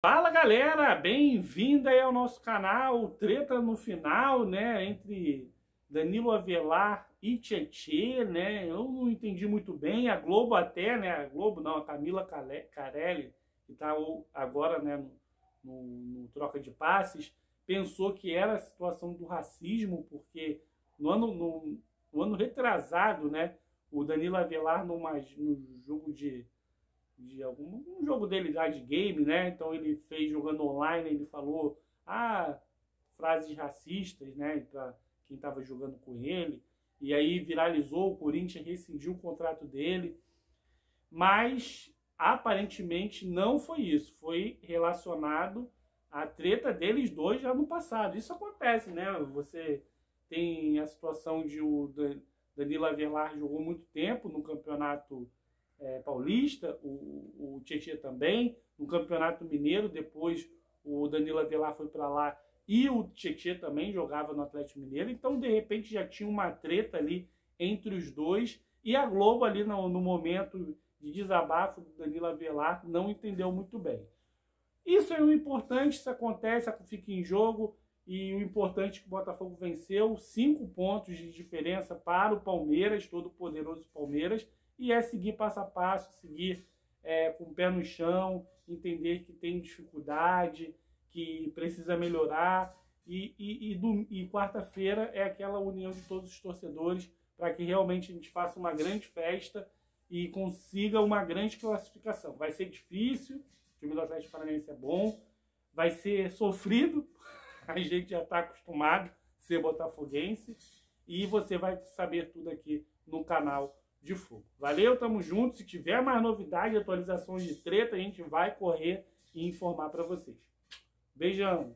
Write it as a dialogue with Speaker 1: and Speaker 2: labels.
Speaker 1: Fala galera, bem-vinda ao nosso canal Treta no Final, né, entre Danilo Avelar e Tietê, né, eu não entendi muito bem, a Globo até, né, a Globo não, a Camila Carelli, que está agora, né, no, no, no, troca de passes, pensou que era a situação do racismo, porque no ano, no, no ano retrasado, né, o Danilo Avelar numa, no jogo de de algum um jogo dele lá de game, né? Então ele fez jogando online, ele falou ah, frases racistas, né, para quem estava jogando com ele. E aí viralizou, o Corinthians rescindiu o contrato dele. Mas aparentemente não foi isso, foi relacionado à treta deles dois já no passado. Isso acontece, né? Você tem a situação de o Danilo Avelar jogou muito tempo no campeonato é, paulista, o, o Tietchan também, no Campeonato Mineiro, depois o Danilo Avelar foi para lá e o Tietchan também jogava no Atlético Mineiro, então de repente já tinha uma treta ali entre os dois e a Globo ali no, no momento de desabafo do Danilo Avelar não entendeu muito bem. Isso é o importante, isso acontece, fica em jogo e o importante é que o Botafogo venceu, cinco pontos de diferença para o Palmeiras, todo poderoso Palmeiras, e é seguir passo a passo, seguir é, com o pé no chão, entender que tem dificuldade, que precisa melhorar. E, e, e, e quarta-feira é aquela união de todos os torcedores para que realmente a gente faça uma grande festa e consiga uma grande classificação. Vai ser difícil, o time do Atlético Paranaense é bom, vai ser sofrido, a gente já está acostumado a ser botafoguense, e você vai saber tudo aqui no canal de fogo. Valeu, tamo junto. Se tiver mais novidade, atualizações de treta, a gente vai correr e informar para vocês. Beijão!